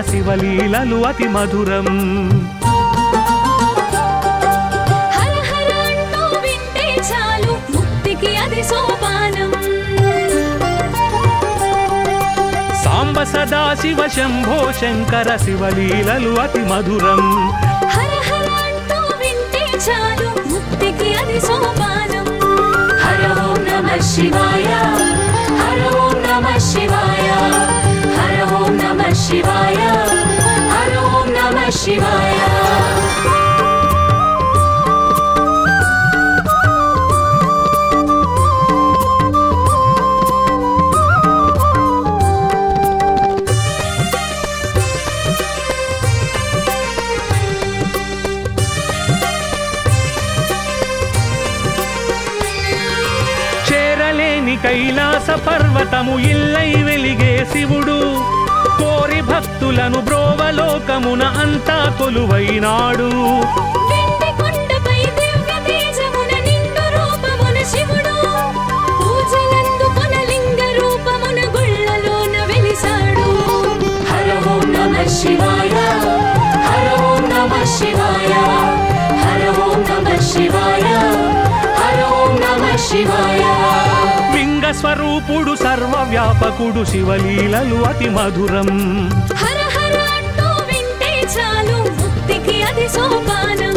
శివలీలలు అతి మధురం. సాంబ సదా శివ శంభో శంకర శివలీలలు అతి మధురం. హర ఓం నమ శివాయ హర ఓం నమ శివాయ. हर ओं नमः शिवाय हर हलोम् नमः शिवाय। కైలాస పర్వతము ఇల్లై వెలిగే శివుడు. కోరి భక్తులను బ్రోవలోకమున అంతా కొలువైనాడు. వెండి కొండపై దివ్య తేజమున నిండు రూపమున శివుడు. పూజలందుకొన లింగ రూపమున గుళ్ళలోన వెలిసాడు హర ఓం నమ శివాయ హర ఓం నమ శివాయ హర ఓం నమ శివాయ హర ఓం నమ శివాయ. లింగ స్వరూపుడు సర్వవ్యాపకుడు శివలీలలు అతి మధురం. హర హర అంటూ వింటే చాలు ముక్తికి అది సోపానం.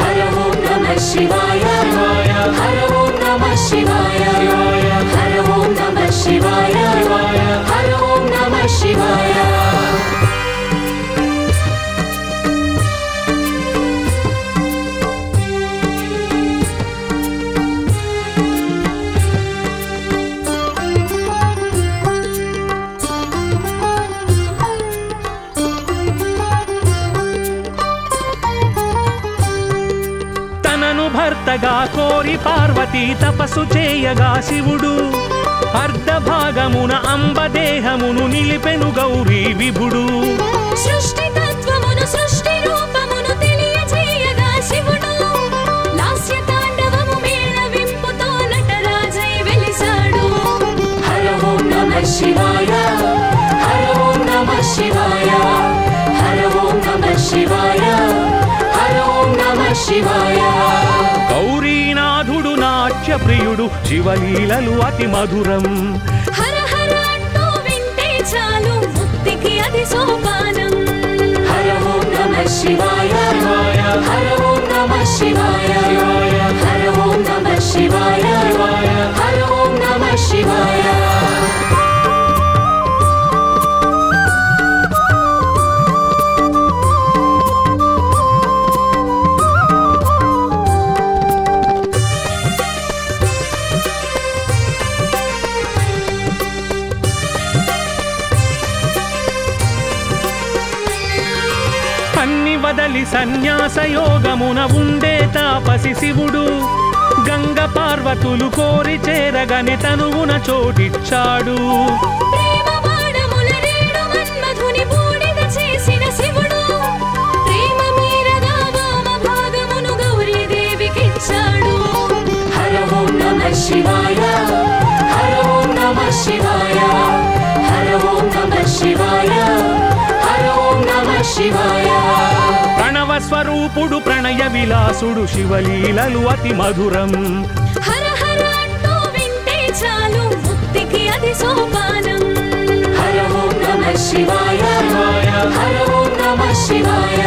హర ఓం నమ శివాయ. హర ఓం నమ శివాయ. హర ఓం నమ శివాయ. హర ఓం నమ శివాయ. భర్తగా కోరి పార్వతీ తపస్సు చేయగా శివుడు. అర్ధభాగమున అంబదేహమును నిలిపెను గౌరీ విభుడు. సృష్టి తత్వమును సృష్టి రూపమును తెలియజేయగా శివుడు. లాస్య తాండవము మేళవింపుతో నటరాజై వెలిసాడు హర ఓం నమ శివాయ హర ఓం నమ శివాయ హర ఓం నమ శివాయ హర ఓం నమ శివాయ. గౌరీనాథుడు ప్రియుడు శివలీలలు అతి మధురం. హర హర అంటూ వింటే చాలు ముక్తికి అది సోపానం. హర ఓం నమ శివాయ. హర ఓం నమ శివాయ. హర ఓం నమ శివాయ. హర ఓం నమ శివాయ. అన్ని సన్యాస యోగమున ఉండే తాపసి శివుడు గంగ పార్వతులు కోరి చేరగని తనువున చోటిచ్చాడు. స్వరూపుడు ప్రణయ విలాసుడు శివలీలలు అతి మధురం. హర హర అంటూ వింటే చాలు ముక్తికి అది సోపానం. హర ఓం నమ శివాయ. హర ఓం నమ శివాయ.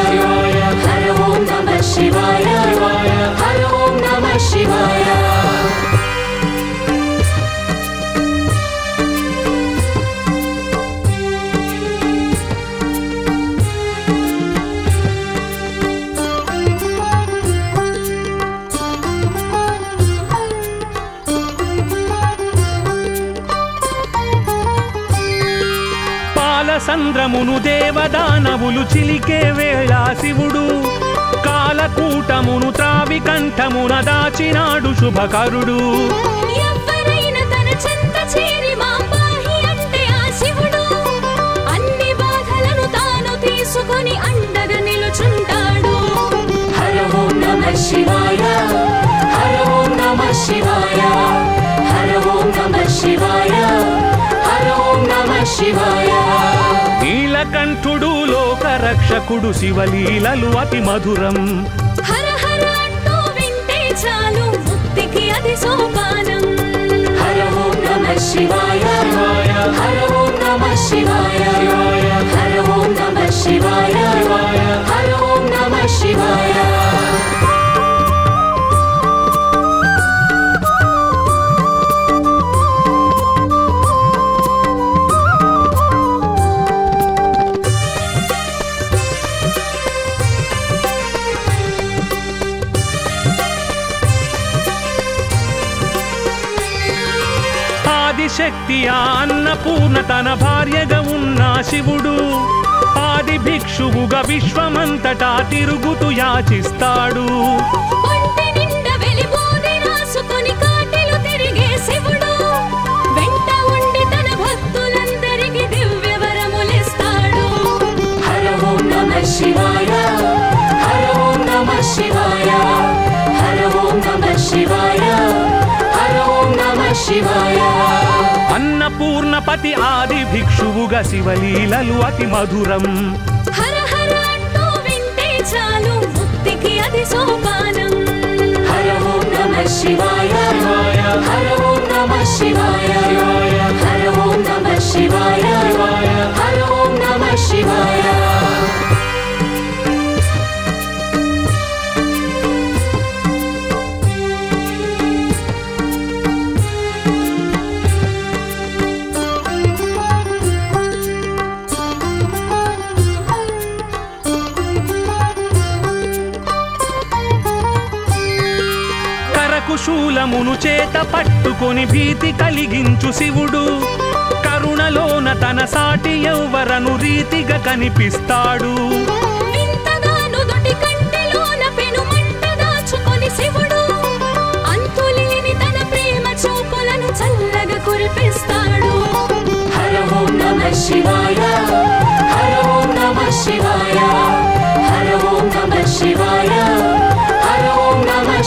హర ఓం నమ శివాయ. హర ఓం నమ శివాయ. పాలసంద్రమును దేవదానవులు చిలికే వేళ శివుడు. కాలకూటమును త్రావి కంఠమున దాచినాడు శుభకరుడు. ఎవ్వరైనా తన చెంత చేరి మా పాహి అంటే ఆ శివుడు. అన్ని బాధలను తాను తీసుకొని అండగా నిలుచుంటాడు. హర ఓం నమ శివాయ హర ఓం నమ శివాయ హర ఓం నమ శివాయ హర ఓం నమ శివాయ. నీల నీలకంఠుడు లోక రక్షకుడు శివలీలలు అతి మధురం. హర హర అంటూ వింటే చాలు ముక్తికి అది సోపానం. హర ఓం నమ శివాయ. హర ఓం నమ శివాయ. హర ఓం నమ శివాయ. హర ఓం నమ శివాయ. ఆదిశక్తి ఆ అన్నపూర్ణ తన భార్యగా ఉన్న శివుడు. ఆది భిక్షువుగా విశ్వమంతటా తిరుగుతూ యాచిస్తాడు. శివాయ హర ఓం నమ శివాయ హర ఓం నమ శివాయ హర ఓం నమ శివాయ. అన్నపూర్ణపతి ఆది భిక్షువుగా శివలీలలు అతి మధురం. హర హర అంటూ వింటే చాలు ముక్తికి అది సోపానం. హర ఓం నమ శివాయ. హర ఓం నమ శివాయ. హర ఓం నమ శివాయ. హర ఓం నమ శివాయ. కరకుశూలమును చేత పట్టుకొని భీతి కలిగించు శివుడు. కరుణలోన తన సాటి ఎవ్వరను రీతిగా కనిపిస్తాడు. వింతగాను దొటి కంటిలోన పెనుమంట దాచుకొని శివుడు. అంతులేని తన ప్రేమ చూపులను చల్లగా కురిపిస్తాడు. హర ఓం నమ శివాయ. హర ఓం నమ శివాయ. హర ఓం నమ శివాయ.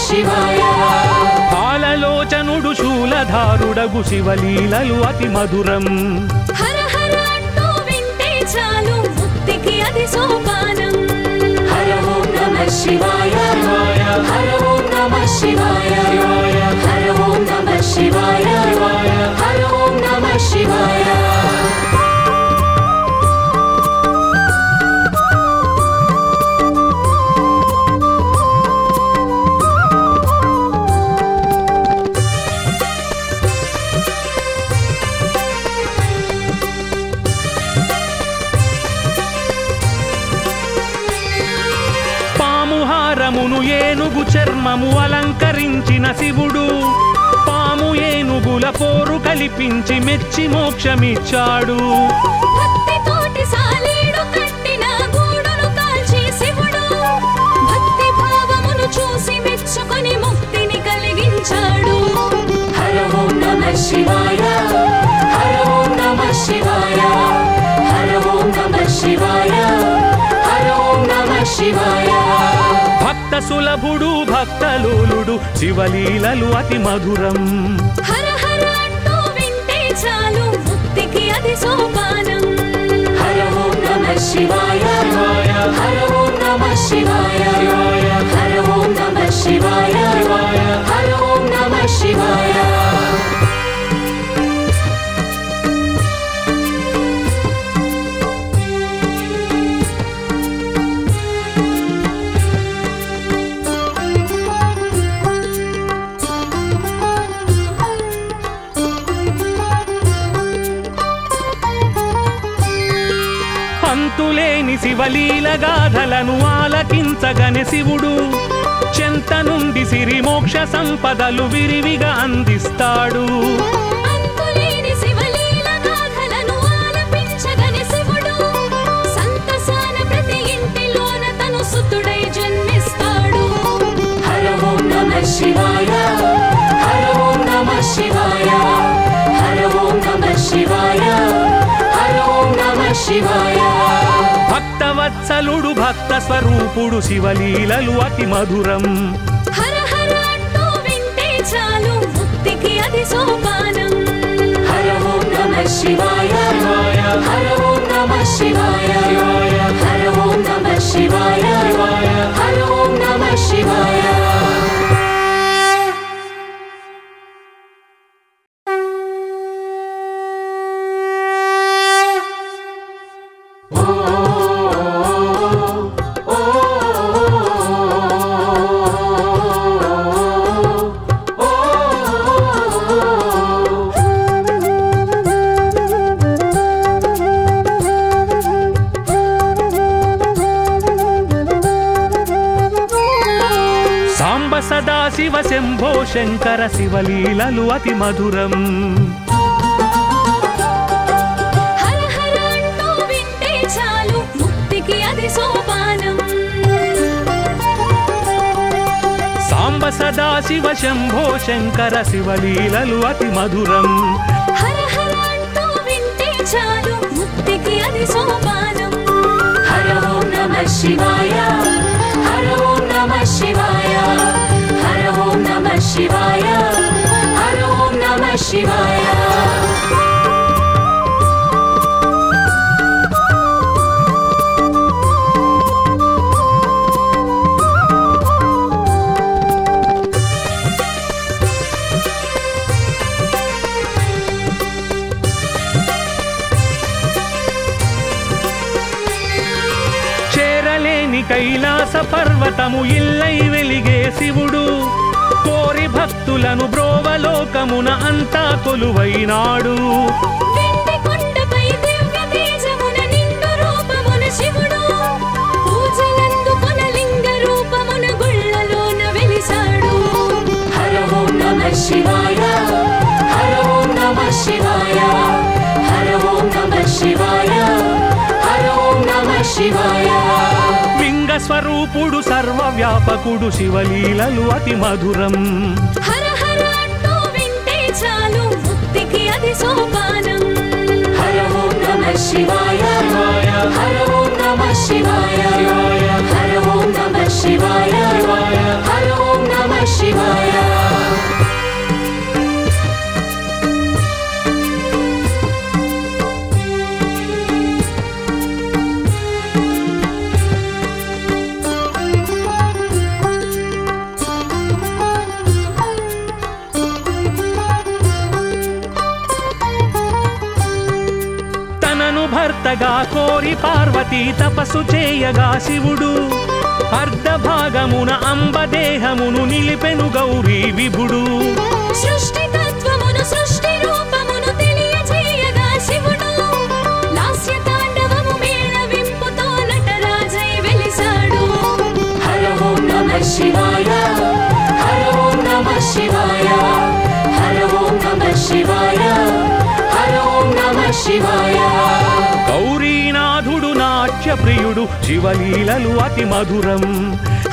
శివాయ పాలలోచనుడు శూలధారుడగు శివలీలలు అతి మధురం. హర హర అంటూ వింటే చాలు ముక్తికి అది సోపానం చర్మము అలంకరించిన శివుడు. పాము ఏనుగుల పోరు కల్పించి మెచ్చి మోక్షమిచ్చాడు. భక్తితోటి సులభుడు భక్తలోలుడు శివలీలలు అతి మధురం. హర హర అంటూ వింటే చాలు ముక్తికి అది సోపానం. హర ఓం నమ శివాయ. హర ఓం నమ శివాయ. హర ఆలకించగని శివుడు. చెంత నుండి సిరి మోక్ష సంపదలు విరివిగా అందిస్తాడు. అంతులేని భక్తవత్సలుడు భక్త స్వరూపుడు శివలీలలు అతి మధురం. హర హర అంటూ వింటే చాలు ముక్తికి అది సోపానం. హర ఓం నమ శివాయ. హర ఓం నమ శివాయ. హర ఓం నమ శివాయ. హర ఓం నమ శివాయ. అతి మధురం. హర హర అంటూ వింటే చాలు ముక్తికి అది సోపానం. సాంబ సదా శివ శంభో శంకర శివలీలలు అతి మధురం. హర హర అంటూ వింటే చాలు ముక్తికి అది సోపానం. హర ఓం నమ శివాయ హర ఓం నమ శివాయ హర ఓం నమ శివాయ. నమ శివాయ చేరలేని కైలాస పర్వతము ఇల్లై వెలిగే శివుడు. కోరి భక్తులను బ్రోవలోకమున అంతా కొలువైనాడు. శివాయ హర ఓం నమ శివాయ హర ఓం నమ శివాయ హర ఓం నమ శివాయ. స్వరూపుడు సర్వవ్యాపకుడు శివలీలలు అతి మధురం. హర హర అంటూ వింటే చాలు ముక్తికి అది సోపానం. హర ఓం నమ శివాయ. హర ఓం నమ శివాయ. హర ఓం నమ శివాయ. హర ఓం నమ శివాయ. భర్తగా కోరి పార్వతీ తపస్సు చేయగా శివుడు. అర్ధ భాగమున అంబదేహమును నిలిపెను గౌరీ విభుడు. సృష్టి తత్వమును సృష్టి రూపమును తెలియజేయగా శివుడు. లాస్య తాండవము మేళవింపుతో నటరాజై వెలిసాడు. హర ఓం నమ శివాయ హర ఓం నమ శివాయ. శివాయ. గౌరీనాథుడు నాట్య ప్రియుడు శివలీలలు అతి మధురం.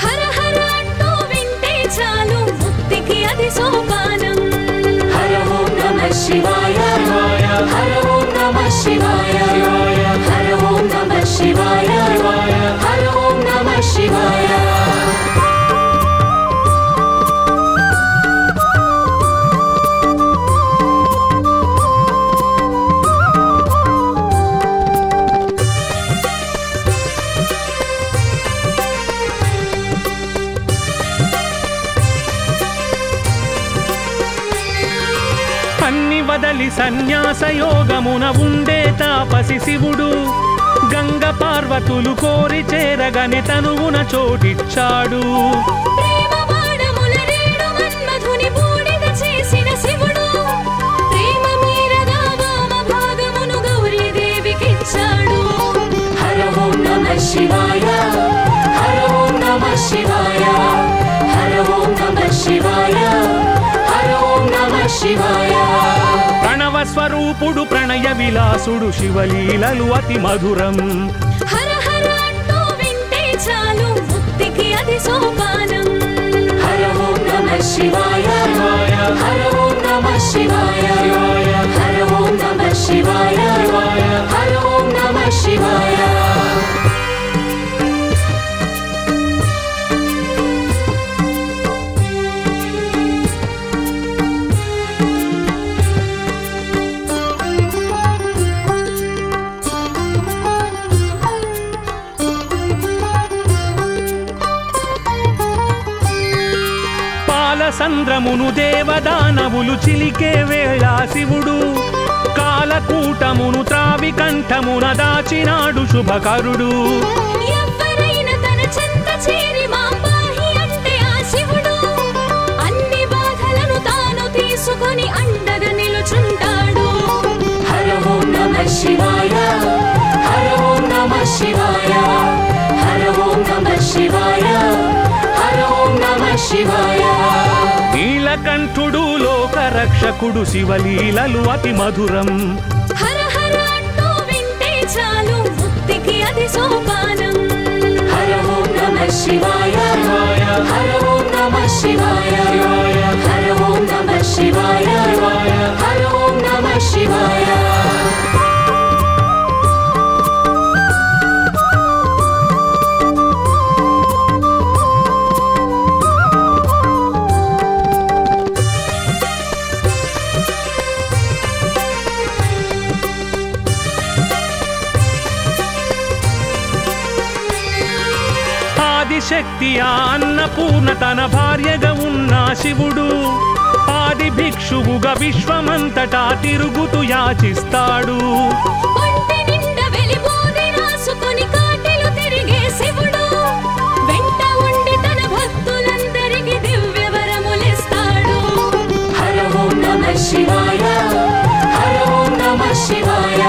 హర హర అంటూ వింటే చాలు ముక్తికి అది సోపానం. హర ఓం నమ శివాయ. హర ఓం నమ శివాయ. హర ఓం నమ శివాయ. హర ఓం నమ శివాయ. వదలి సన్యాస యోగమున ఉండే తాపసి శివుడు. గంగ పార్వతులు కోరి చేరగని తనువున చోటిచ్చాడు. స్వరూపుడు ప్రణయ విలాసుడు శివలీలలు అతి మధురం. హర హర అంటూ వింటే చాలు ముక్తికి అది సోపానం. హర ఓం నమ శివాయ. హర ఓం నమ శివాయ. హర ఓం నమ శివాయ. హర ఓం నమ శివాయ. సంద్రమును దేవదానవులు చిలికే వేళ శివుడు. కాలకూటమును త్రావి కంఠమున దాచినాడు శుభకరుడు. ఎవ్వరైనా తన చెంత చేరి మాంబాహి అంటే ఆ శివుడు. అన్ని బాధలను తాను తీసుకొని అండగా నిలుచుంటాడు. హర ఓం నమ శివాయ హర ఓం నమ శివాయ. నీలకంఠుడు లోకరక్షకుడు శివలీలలు అతి మధురం. హర హర అంటూ వింటే చాలు ముక్తికి అది సోపానం. హర ఓం నమ శివాయ. హర ఓం నమ శివాయ. హర ఓం నమ శివాయ. హర ఓం నమ శివాయ. ఆదిశక్తి ఆ అన్నపూర్ణ తన భార్యగా ఉన్న శివుడు. ఆది భిక్షువుగా విశ్వమంతటా తిరుగుతూ యాచిస్తాడు. ఒంటి నిండా వెలిబోది రాసుకొని కాటిలు తిరిగే శివుడు. వెంట ఉండి తన భక్తులందరికీ దివ్య వరములిస్తాడు. హర ఓం నమ శివాయ హర ఓం నమ శివాయ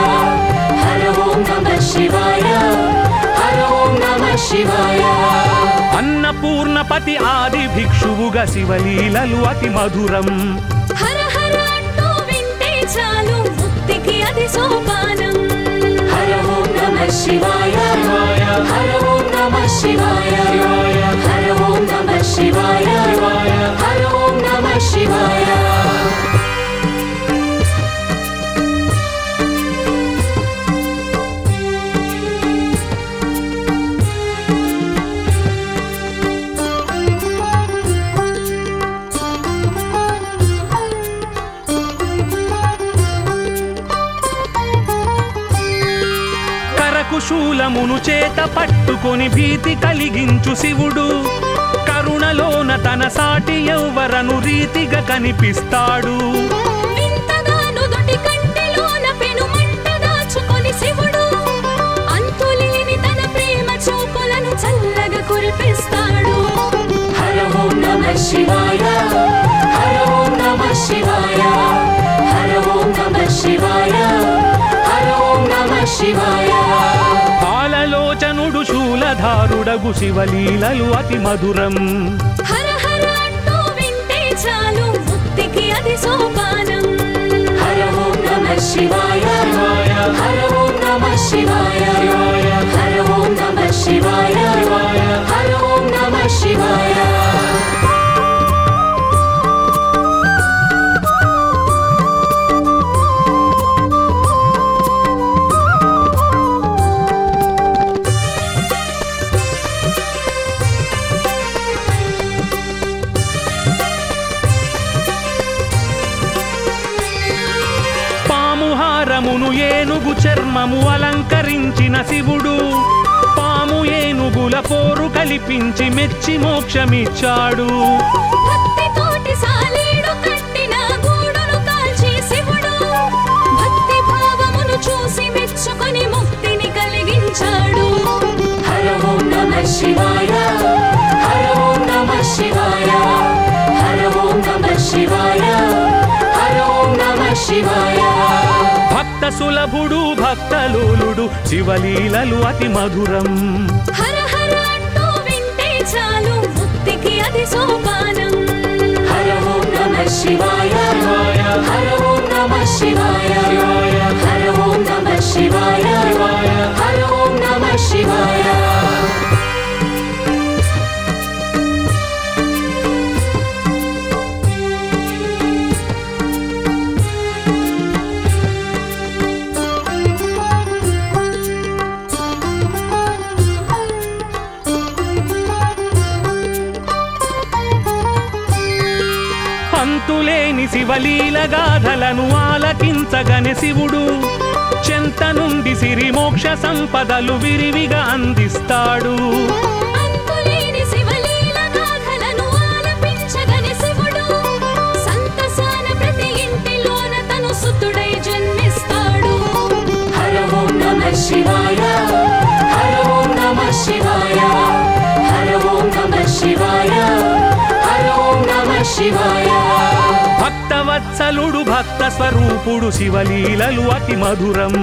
హర ఓం నమ శివాయ హర ఓం నమ శివాయ. అన్నపూర్ణపతి ఆది భిక్షువుగా శివలీలలు అతి మధురం. హర హర అంటూ వింటే చాలు ముక్తికి అది సోపానం. హర ఓం నమ శివాయ. హర ఓం నమ శివాయ. హర ఓం నమ శివాయ. హర ఓం నమ శివాయ. కరకుశూలమును చేత పట్టుకొని భీతి కలిగించు శివుడు. కరుణలోన తన సాటి ఎవ్వరను రీతిగా కనిపిస్తాడు. వింతగాను దొటి కంటిలోన పెనుమంట దాచుకొని శివుడు. అంతులేని తన ప్రేమ చూపులను చల్లగా కురిపిస్తాడు. హర ఓం నమ శివాయ హర ఓం నమ శివాయ హర ఓం నమ శివాయ హర ఓం నమ శివాయ. పాలలోచనుడు శూలధారుడగు శివలీలలు అతి మధురం. హర హర అంటూ వింటే చాలు ముక్తికి అది సోపానం. హర ఓం నమ శివాయ. అలంకరించిన శివుడు పాము ఏనుగుల పోరు కల్పించి మెచ్చి మోక్షమిచ్చాడు. భక్తితోటి సాలీడు కట్టిన గూడును కాల్చి శివుడు భక్తి భావమును చూసి మెచ్చుకొని ముక్తిని కలిగించాడు. హర ఓం నమ శివాయ హర ఓం నమ శివాయ హర ఓం నమ శివాయ హర ఓం నమ శివాయ. భక్త సులభుడు భక్తలోలుడు శివలీలలు అతి మధురం. హర హర అంటూ వింటే చాలు ముక్తికి అది సోపానం. హర ఓం నమ శివాయ హర ఓం నమ శివాయ హర ఓం శివుడు చెంత నుండి సిరి మోక్ష సంపదలు విరివిగా అందిస్తాడు. శివాయ హరో నమ శివాయ హరో నమ శివాయ నమ శివాయ. భక్తవత్సలుడు భక్త స్వరూపుడు శివలీలలు అతి మధురం.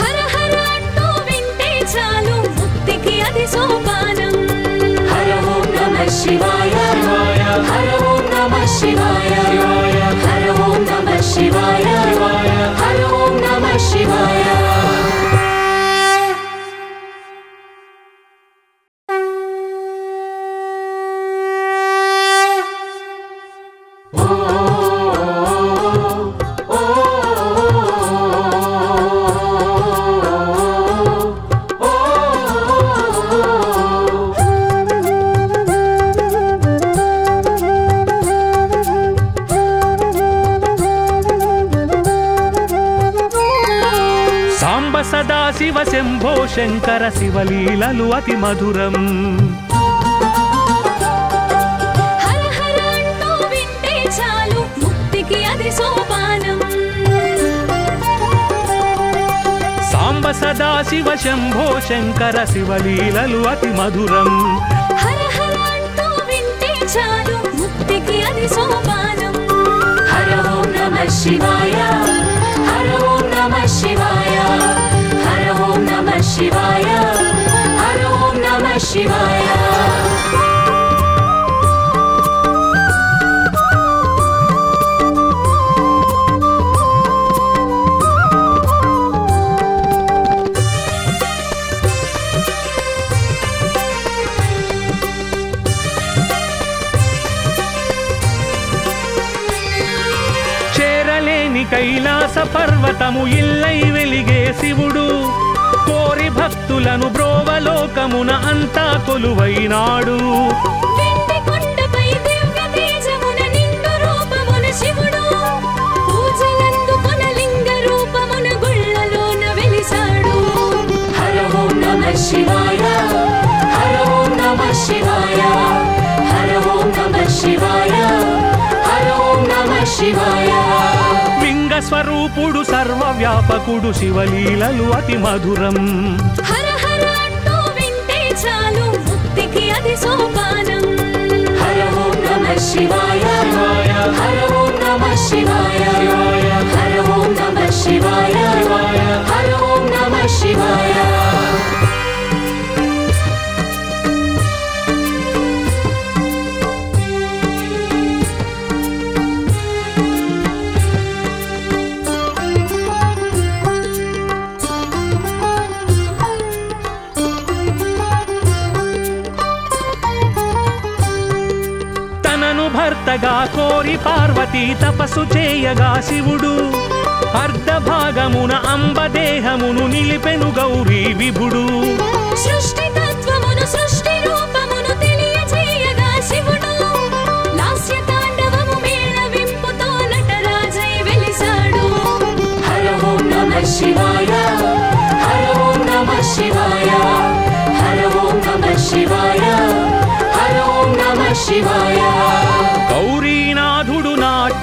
హర హర అంటూ వింటే చాలు ముక్తికి అది సోపానం. హర ఓం నమ శివాయ. హర ఓం నమ శివాయ. హర ఓం నమ శివాయ. హర ఓం నమ శివాయ. అతి మధురం. సాంబ సదా శివ శంభో శంకర శివలీలలు అతి మధురం. శివాయ హర ఓం నమ శివాయ హర ఓం నమ శివాయ. కైలాస పర్వతము ఇల్లై వెలిగే శివుడు. కోరి భక్తులను బ్రోవలోకమున అంతా కొలువైనాడు. శివాయ హర ఓం నమ శివాయ హర ఓం నమ శివాయ హర ఓం నమ శివాయ. లింగ స్వరూపుడు సర్వవ్యాపకుడు శివలీలలు అతి మధురం. హర హర అంటూ వింటే చాలు ముక్తికి అది సోపానం. హర ఓం నమ శివాయ. హర ఓం నమ శివాయ. హర ఓం నమ శివాయ. హర ఓం నమ శివాయ. భర్తగా కోరి పార్వతీ తపస్సు చేయగా శివుడు. అర్ధ భాగమున అంబదేహమును నిలిపెను గౌరీ విభుడు. సృష్టి తత్వమును సృష్టి రూపమును తెలియజేయగా శివుడు. లాస్య తాండవము మేళవింపుతో నటరాజై వెలిసాడు. హర ఓం నమ శివాయ హర ఓం నమ శివాయ.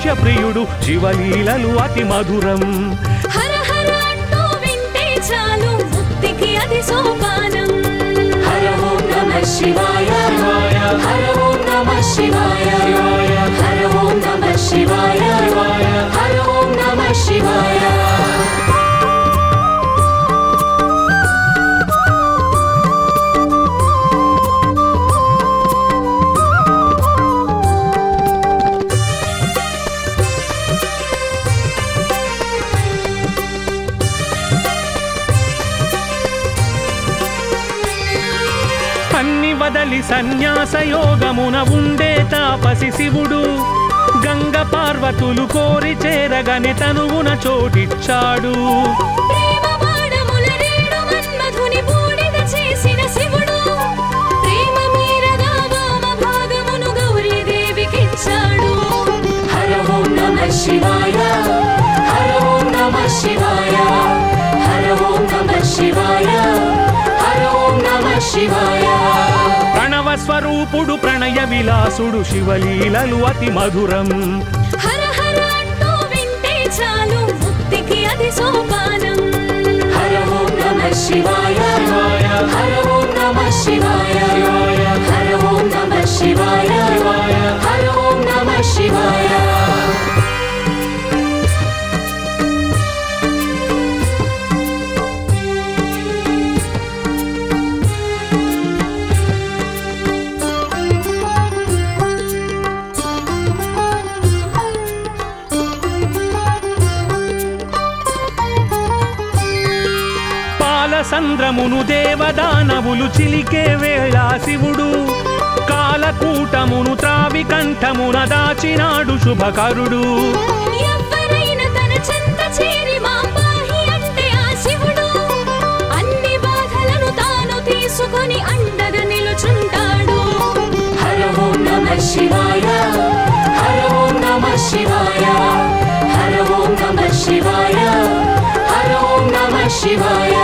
నాట్య ప్రియుడు శివలీలలు అతి మధురం. హర హర అంటూ వింటే చాలు ముక్తికి అది సోపానం. హర ఓం నమ శివాయ. హర ఓం నమ శివాయ. హర ఓం నమ శివాయ. హర ఓం నమ శివాయ. అన్ని సన్యాస యోగమున ఉండే తాపసి శివుడు. గంగ పార్వతులు కోరి చేరగని తనువున చోటిచ్చాడు. శివాయ హర ఓం నమ శివాయ హర ఓం నమ శివాయ హర ఓం నమ శివాయ. స్వరూపుడు ప్రణయ విలాసుడు శివలీలలు అతి మధురం. హర హర అంటూ వింటే చాలు ముక్తికి అది సోపానం. హర ఓం నమ శివాయ. హర ఓం నమ శివాయ. హర ఓం నమ శివాయ. హర ఓం నమ శివాయ. చంద్రమును దేవదానవులు చిలికే వేళ శివుడు. కాలకూటమును త్రావి కంఠమున దాచినాడు శుభకరుడు. ఎవ్వరైనా తన చెంత చేరి మాంబాహి అంటే ఆ శివుడు. అన్ని బాధలను తాను తీసుకొని అండగా నిలుచుంటాడు. హర ఓం నమ శివాయ హర ఓం నమ శివాయ హర ఓం నమ శివాయ హర ఓం నమ శివాయ.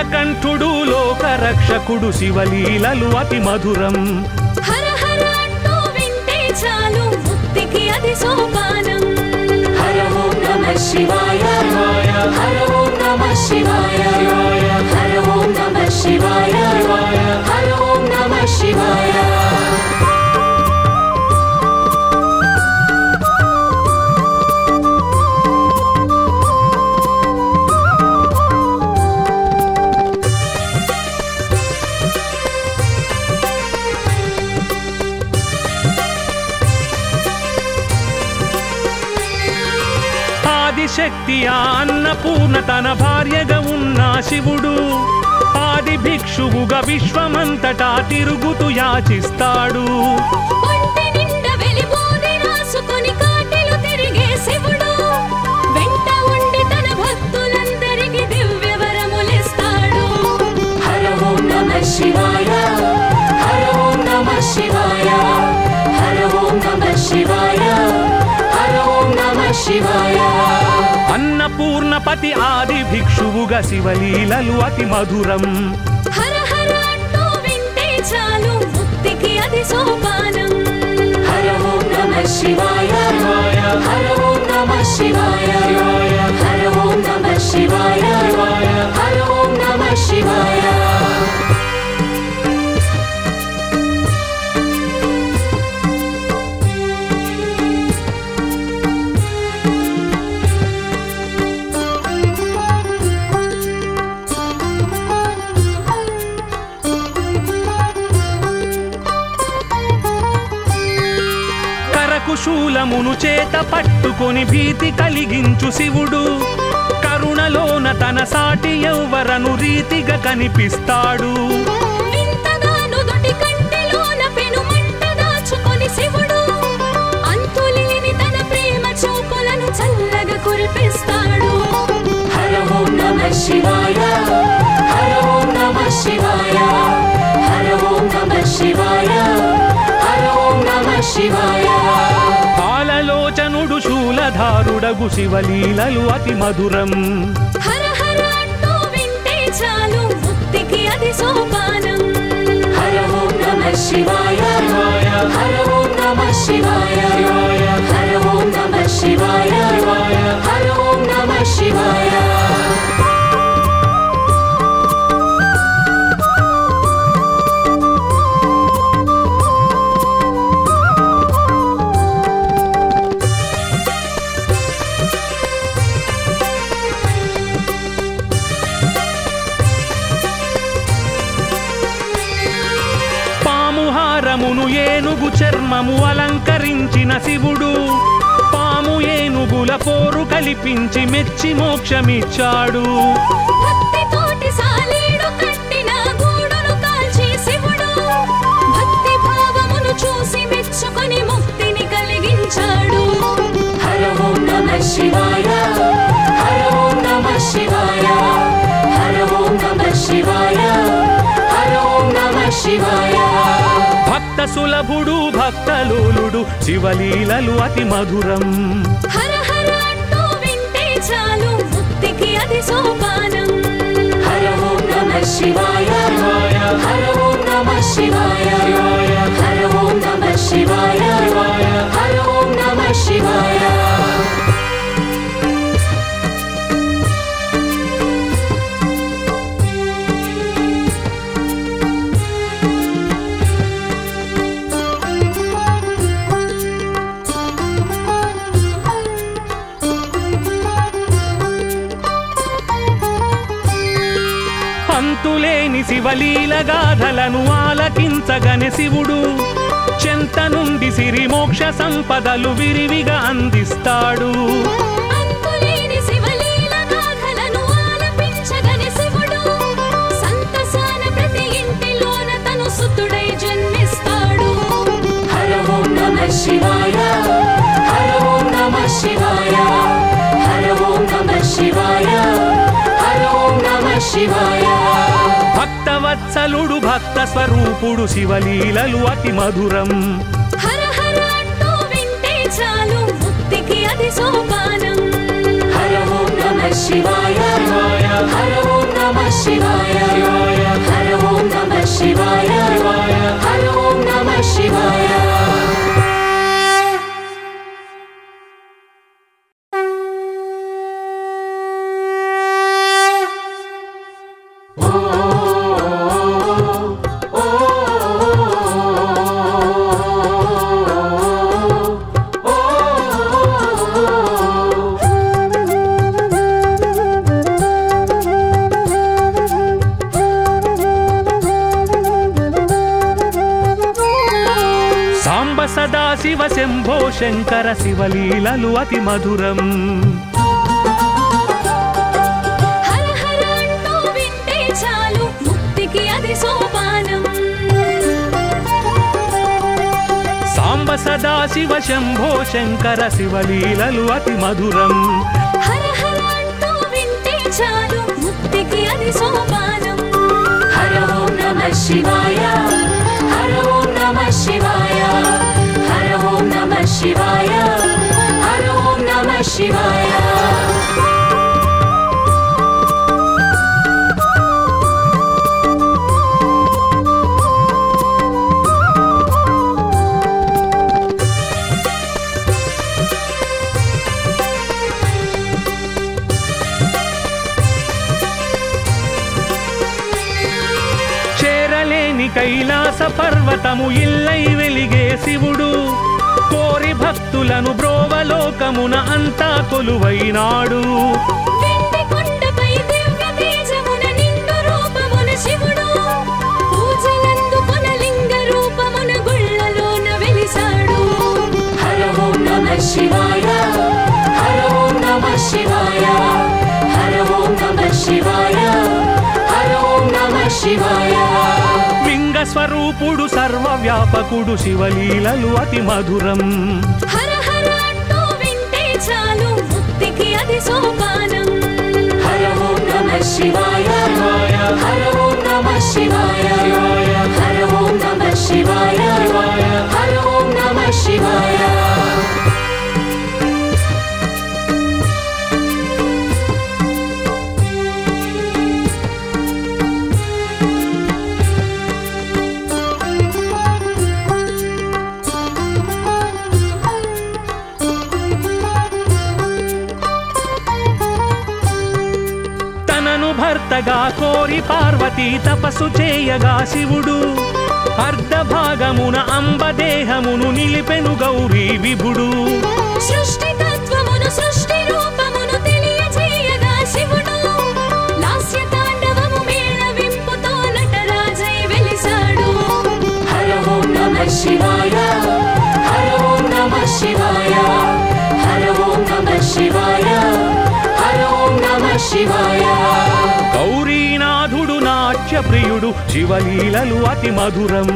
నీలకంఠుడు లోకరక్షకుడు శివలీలలు అతి మధురం. హర హర అంటూ వింటే చాలు ముక్తికి అది సోపానం. హర ఓం నమ శివాయ. హర ఓం నమ శివాయ. హర ఓం నమ శివాయ. హర ఓం నమ శివాయ. ఆదిశక్తి ఆ అన్నపూర్ణ తన భార్యగా ఉన్న శివుడు. ఆది భిక్షువుగా విశ్వమంతటా తిరుగుతూ యాచిస్తాడు. ఒంటి నిండా వెలిబోది రాసుకొని కాటిలు తిరిగే శివుడు. వెంట ఉండి తన భక్తులందరికీ దివ్య వరములిస్తాడు. హర ఓం నమ శివాయ హర ఓం నమ శివాయ హర ఓం నమ శివాయ హర ఓం నమ శివాయ. అన్నపూర్ణపతి ఆది భిక్షువుగా శివలీలలు అతి మధురం. హర హర అంటూ వింటే చాలు ముక్తికి అది సోపానం. హర ఓం నమ శివాయ. హర ఓం నమ శివాయ. హర ఓం నమ శివాయ. హర ఓం నమ శివాయ. కరకుశూలమును చేత పట్టుకొని భీతి కలిగించు శివుడు. కరుణలోన తన సాటి ఎవ్వరను రీతిగా కనిపిస్తాడు. వింతగాను దొటి కంటిలోన పెనుమంట దాచుకొని శివుడు. అంతులేని తన ప్రేమ చూపులను చల్లగా కురిపిస్తాడు. హర ఓం నమ శివాయ హర ఓం నమ శివాయ హర ఓం నమ శివాయ. పాలలోచనుడు శూలధారుడగు శివలీలలు అతి మధురం. హర హర అంటూ వింటే చాలు ముక్తికి అది సోపానం. హర ఓం నమ శివాయ. హర ఓం నమ శివాయ. పోరు కల్పించి మెచ్చి మోక్షమిచ్చాడు. భక్తితోటి సాలీడు కట్టిన గూడును కాల్చి శివుడు భక్తి భావమును చూసి మెచ్చుకొని ముక్తిని కలిగించాడు. హర ఓం నమ శివాయ హర ఓం నమ శివాయ హర ఓం నమ శివాయ హర ఓం నమ శివాయ. భక్త సులభుడు భక్తలోలుడు శివలీలలు అతి మధురం. నమ శివాయ హర ఓం నమ శివాయ గాథలను ఆలకించగని శివుడు. చెంత నుండి సిరి మోక్ష సంపదలు విరివిగా అందిస్తాడు. శివాయ నమ శివాయ నమ శివాయ. భక్తవత్సలుడు భక్త స్వరూపుడు శివలీలలు అతి మధురం. హర హర అంటూ వింటే చాలు ముక్తికి అది సోపానం. హర ఓం నమ శివాయ. హర ఓం నమ శివాయ. హర ఓం నమ శివాయ. హర ఓం నమ శివాయ. శంకర శివలీలలు అతి మధురం. సాంబ సదా శివ శంభో శంకర శివలీలలు అతి మధురం. హర హర అంటూ వింటే చాలు ముక్తికి అది సోపానం. హర ఓం నమ శివాయ హర ఓం నమ శివాయ. శివాయ. హర ఓం నమ శివాయ. కైలాస పర్వతము ఇల్లై వెలిగే శివుడు. కోరి భక్తులను బ్రోవలోకమున అంతా కొలువైనాడు. వెండి కొండపై దివ్య తేజమున నిండు రూపమున శివుడు పూజలందుకొన లింగ రూపమున గుళ్ళలోన వెలిసాడు. హర ఓం నమ శివాయ హర ఓం నమ శివాయ హర ఓం నమ శివాయ హర ఓం నమ శివాయ. స్వరూపుడు సర్వవ్యాపకుడు శివలీలలు అతి మధురం. హర హర అంటూ వింటే చాలు ముక్తికి అది సోపానం. హర ఓం నమ శివాయ. హర ఓం నమ శివాయ. హర ఓం నమ శివాయ. హర ఓం నమ శివాయ. భర్తగా కోరి పార్వతి తపస్సు చేయగా శివుడు. అర్ధభాగమున అంబదేహమును నిలిపెను గౌరీ విభుడు. సృష్టి తత్వమును సృష్టి రూపమును తెలియజేయగా శివుడు. లాస్య తాండవము మేళవింపుతో నటరాజై వెలిసాడు. హర ఓం నమ శివాయ. హర ఓం నమ శివాయ. హర ఓం నమ శివాయ. హర ఓం నమ శివాయ. నాట్య ప్రియుడు శివలీలలు అతి మధురం.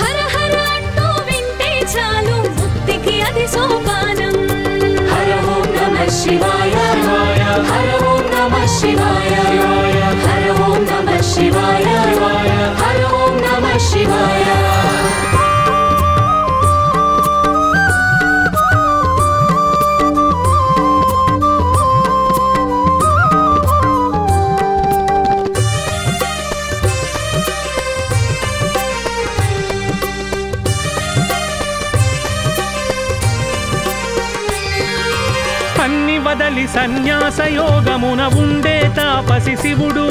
హర హర అంటూ వింటే చాలు ముక్తికి అది సోపానం. హర ఓం నమ శివాయ. హర ఓం నమ శివాయ. హర ఓం నమ శివాయ. హర ఓం నమ శివాయ. కదలి వదలి సన్యాస యోగమున ఉండే తాపసి శివుడు.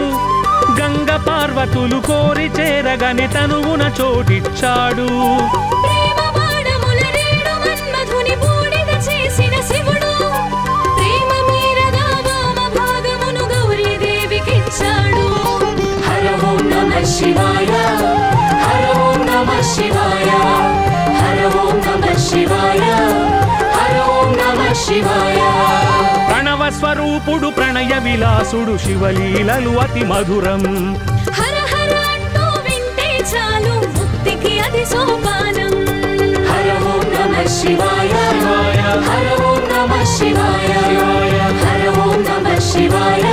గంగ పార్వతులు కోరి చేరగని తనువున చోటిచ్చాడు. రూపుడు ప్రణయ విలాసుడు శివలీలలు అతి మధురం. హర హర అంటూ వింటే చాలు అది సోపానం. హర ఓం శివాయ. హర ఓం శివాయ. హర ఓం శివాయ.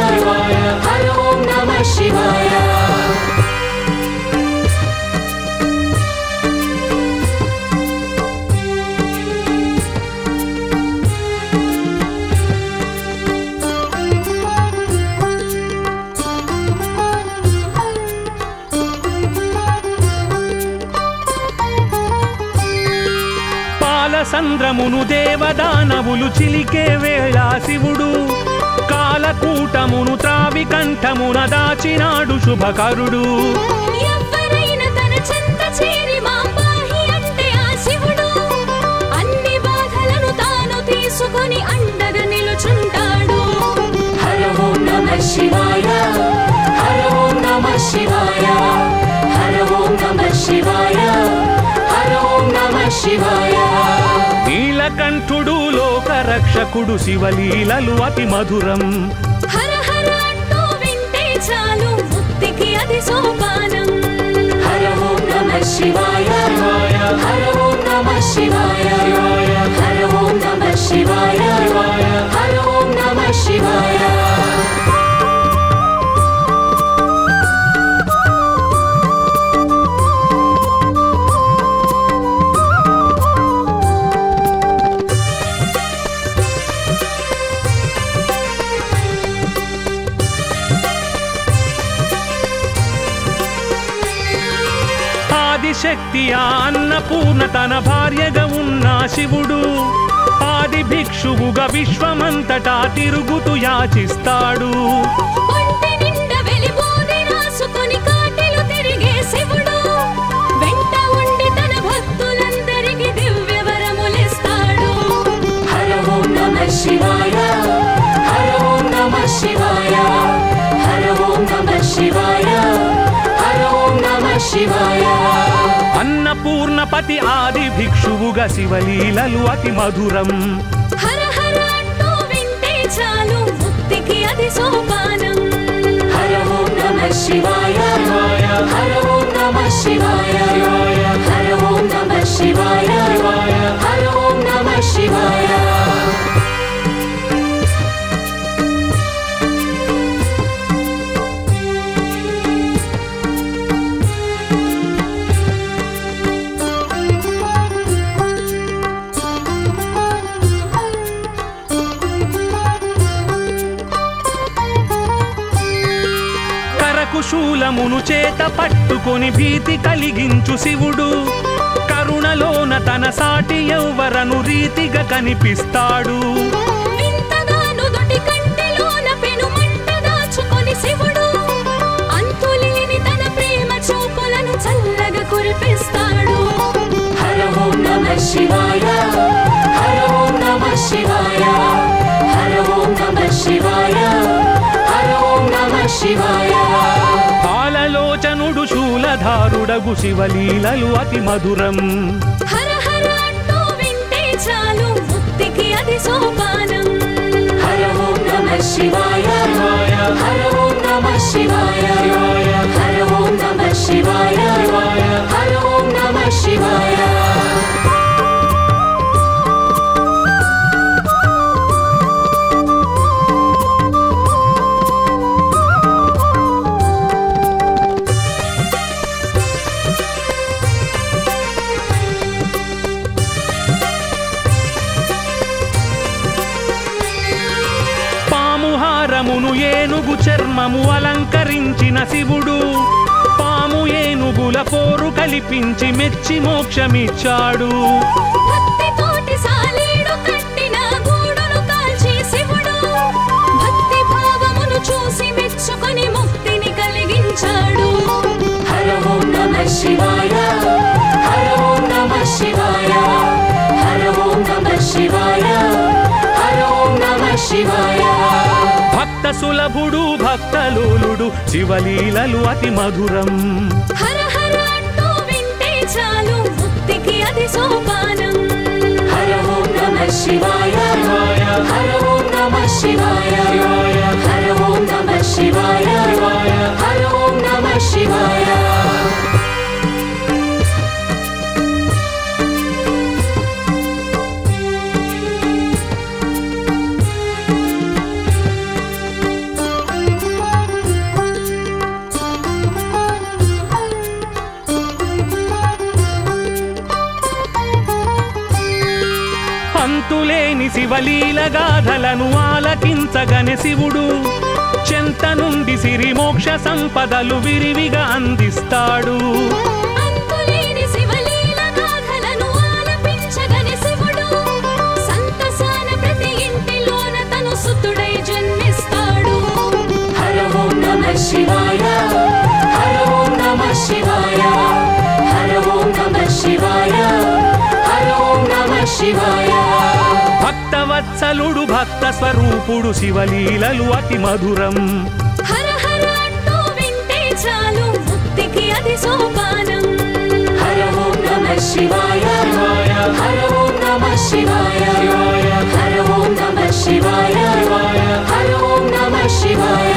హర ఓం శివాయ. పాలసంద్రమును దేవదానవులు చిలికే వేళ శివుడు. కాలకూటమును త్రావి కంఠమున దాచినాడు శుభకరుడు. తీసుకొని అండగా నిలుచుంటాడు. హర ఓం నమ శివాయ నీలకంఠుడు లోకరక్షకుడు శివలీలలు అతి మధురం. హర హర అంటూ వింటే చాలు ముక్తికి అది సోపానం. హర ఓం నమ శివాయ. హర ఓం నమ శివాయ. హర ఓం నమ శివాయ. హర ఓం నమ శివాయ. ఆదిశక్తి ఆ అన్నపూర్ణ తన భార్యగా ఉన్న శివుడు. ఆది భిక్షువుగా విశ్వమంతటా తిరుగుతూ యాచిస్తాడు. ఒంటి అన్నపూర్ణపతి ఆది భిక్షువుగా శివలీలలు అతి మధురం. హర హర అంటూ వింటే చాలు ముక్తికి అది సోపానం. హర ఓం నమ శివాయ. హర ఓం నమ శివాయ. హర ఓం నమ శివాయ. హర ఓం నమ శివాయ. కరకుశూలమును చేత పట్టుకొని భీతి కలిగించు శివుడు. కరుణలోన తన సాటి ఎవ్వరను రీతిగా కనిపిస్తాడు. వింతగాను దొటి కంటిలోన పెను మంట దాచుకొని శివుడు. అంతులేని తన ప్రేమ చూపులను చల్లగా కురిపిస్తాడు. హర ఓం నమ శివాయ హర ఓం నమ శివాయ హర ఓం నమ శివాయ హర ఓం నమ శివాయ. శూలధారుడగు శివలీలలు అతి మధురం. హర హర అంటూ వింటే చాలు ముక్తికి అది సోపానం. హర ఓం నమ శివాయ. హర ఓం నమ శివాయ. చర్మము అలంకరించిన శివుడు. పాము ఏనుగుల పోరు కల్పించి మెచ్చి మోక్షమిచ్చాడు. భక్తి భావమును చూసి మెచ్చుకొని ముక్తిని కలిగించాడు. హర ఓం నమ శివాయ. హర ఓం నమ శివాయ. హర ఓం నమ శివాయ. హర ఓం నమ శివాయ. భక్త సులభుడు భక్తలోలుడు శివలీలలు అతి మధురం. హర హర అంటూ వింటే చాలు ముక్తికి అది సోపానం. హర ఓం నమ శివాయ. హర ఓం నమ శివాయ. హర ఓం ఆలకించగనే శివుడు చెంత నుండి సిరి మోక్ష సంపదలు విరివిగా అందిస్తాడు. అంతులేని భక్తవత్సలుడు భక్త స్వరూపుడు శివలీలలు అతి మధురం. హర హర అంటూ వింటే చాలు ముక్తికి అది సోపానం. హర ఓం శివాయ. హర ఓం శివాయ. హర ఓం శివాయ. హర ఓం శివాయ.